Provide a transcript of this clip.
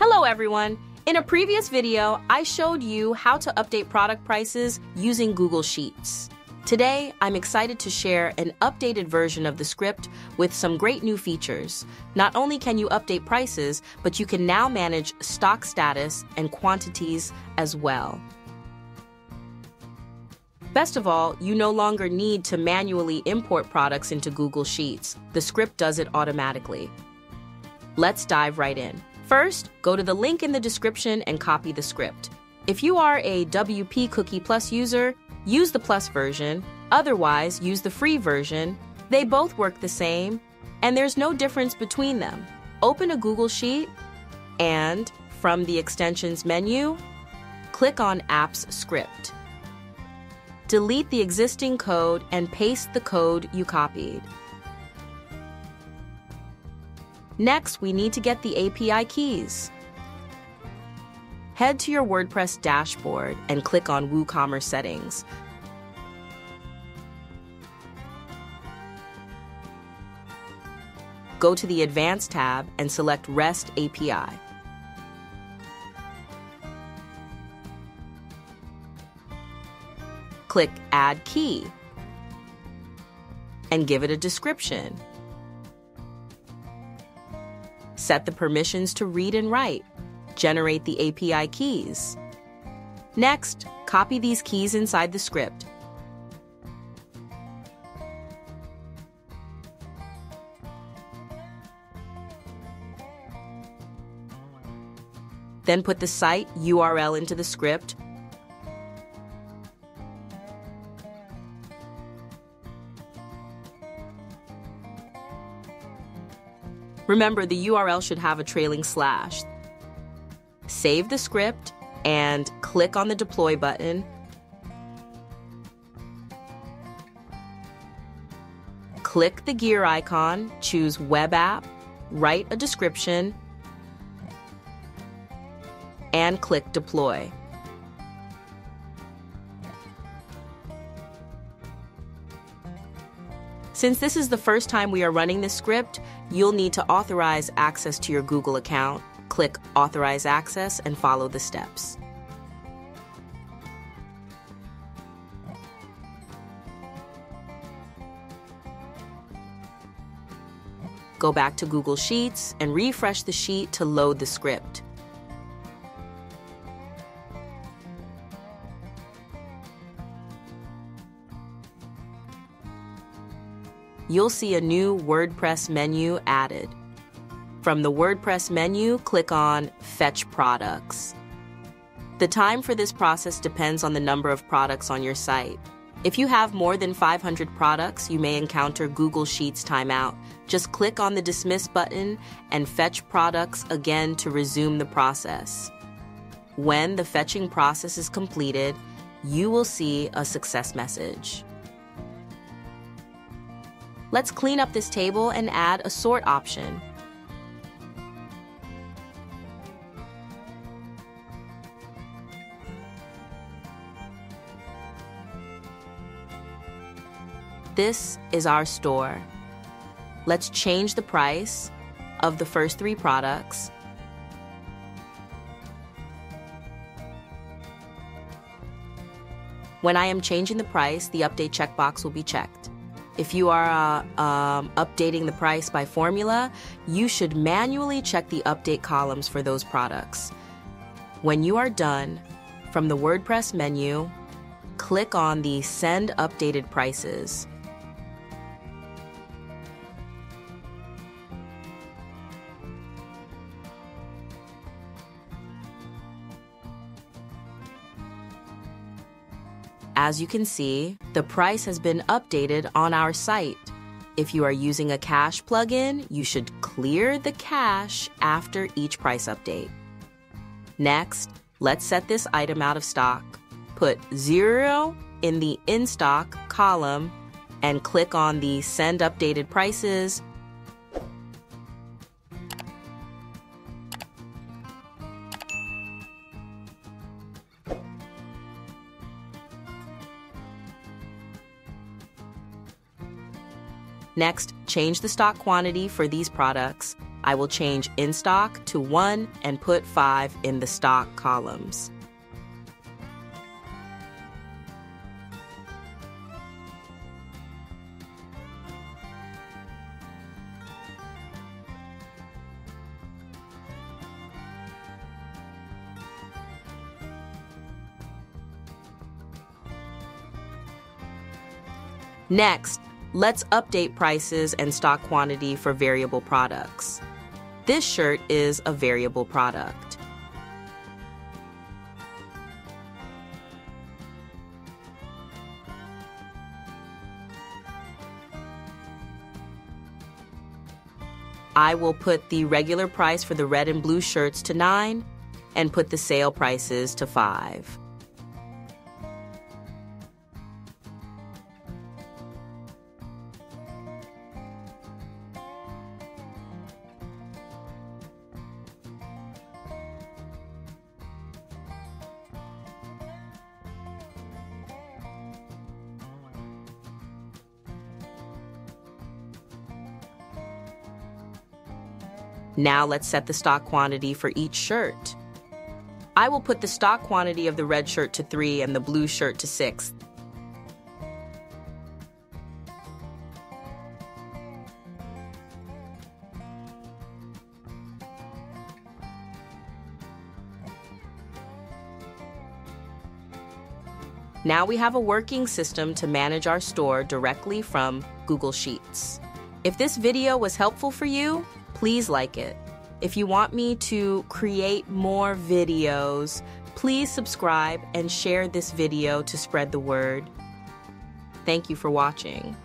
Hello everyone! In a previous video, I showed you how to update product prices using Google Sheets. Today, I'm excited to share an updated version of the script with some great new features. Not only can you update prices, but you can now manage stock status and quantities as well. Best of all, you no longer need to manually import products into Google Sheets. The script does it automatically. Let's dive right in. First, go to the link in the description and copy the script. If you are a WP Cookie Plus user, use the Plus version. Otherwise, use the free version. They both work the same, and there's no difference between them. Open a Google Sheet and, from the Extensions menu, click on Apps Script delete the existing code and paste the code you copied. Next, we need to get the API keys. Head to your WordPress dashboard and click on WooCommerce settings. Go to the Advanced tab and select REST API. Click Add Key and give it a description. Set the permissions to read and write. Generate the API keys. Next, copy these keys inside the script. Then put the site URL into the script Remember, the URL should have a trailing slash. Save the script and click on the deploy button. Click the gear icon, choose web app, write a description, and click deploy. Since this is the first time we are running this script, you'll need to authorize access to your Google account. Click Authorize Access and follow the steps. Go back to Google Sheets and refresh the sheet to load the script. You'll see a new WordPress menu added. From the WordPress menu, click on Fetch Products. The time for this process depends on the number of products on your site. If you have more than 500 products, you may encounter Google Sheets timeout. Just click on the Dismiss button and fetch products again to resume the process. When the fetching process is completed, you will see a success message. Let's clean up this table and add a sort option. This is our store. Let's change the price of the first three products. When I am changing the price, the update checkbox will be checked. If you are uh, um, updating the price by formula, you should manually check the update columns for those products. When you are done, from the WordPress menu, click on the Send Updated Prices. As you can see, the price has been updated on our site. If you are using a cache plugin, you should clear the cache after each price update. Next, let's set this item out of stock. Put zero in the in stock column and click on the Send Updated Prices Next, change the stock quantity for these products. I will change in stock to 1 and put 5 in the stock columns. Next, let's update prices and stock quantity for variable products. This shirt is a variable product. I will put the regular price for the red and blue shirts to 9 and put the sale prices to 5. Now let's set the stock quantity for each shirt. I will put the stock quantity of the red shirt to 3 and the blue shirt to 6. Now we have a working system to manage our store directly from Google Sheets. If this video was helpful for you, please like it. If you want me to create more videos, please subscribe and share this video to spread the word. Thank you for watching.